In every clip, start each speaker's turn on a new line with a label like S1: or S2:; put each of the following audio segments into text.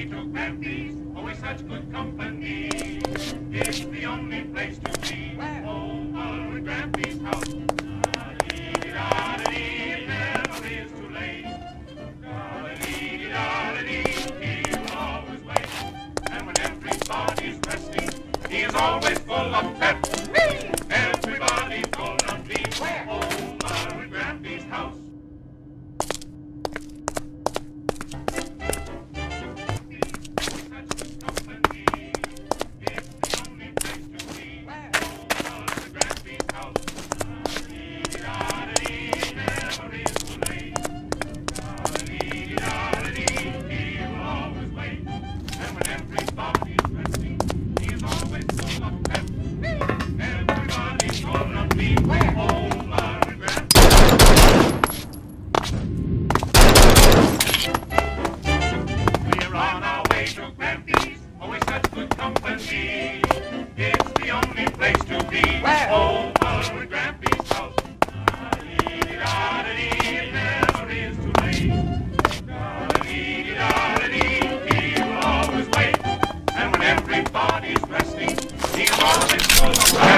S1: away to always oh, such good company. It's the only place to be, Where? over at Grampy's house. He is always full of pep. Thank you.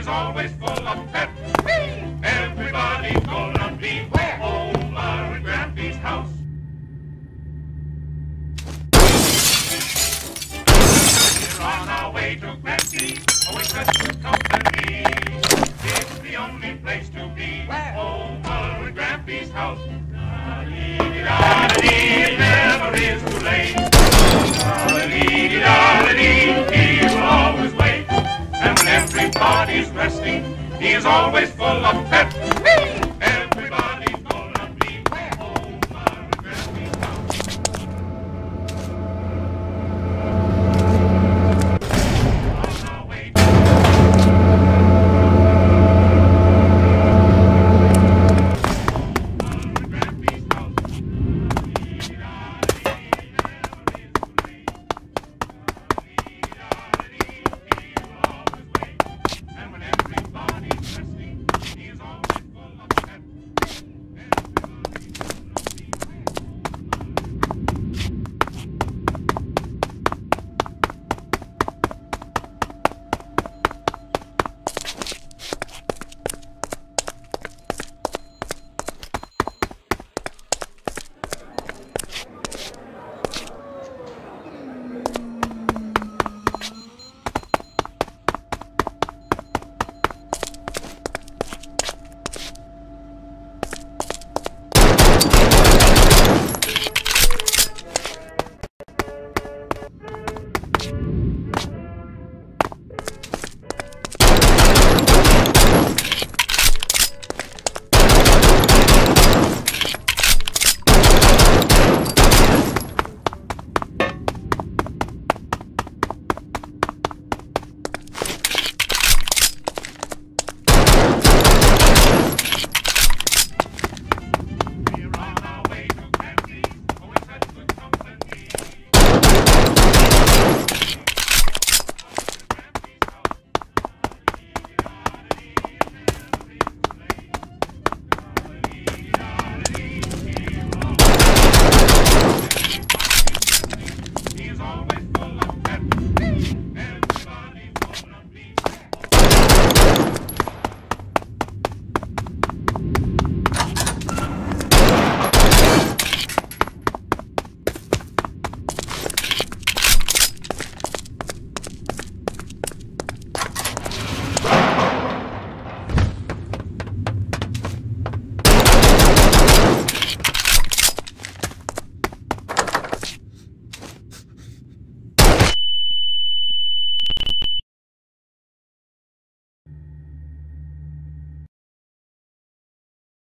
S1: is always full of pep. Everybody's gonna be where? Omar and Grampy's house. We're on our way to Grampy, always oh, just company. He is always full of pep.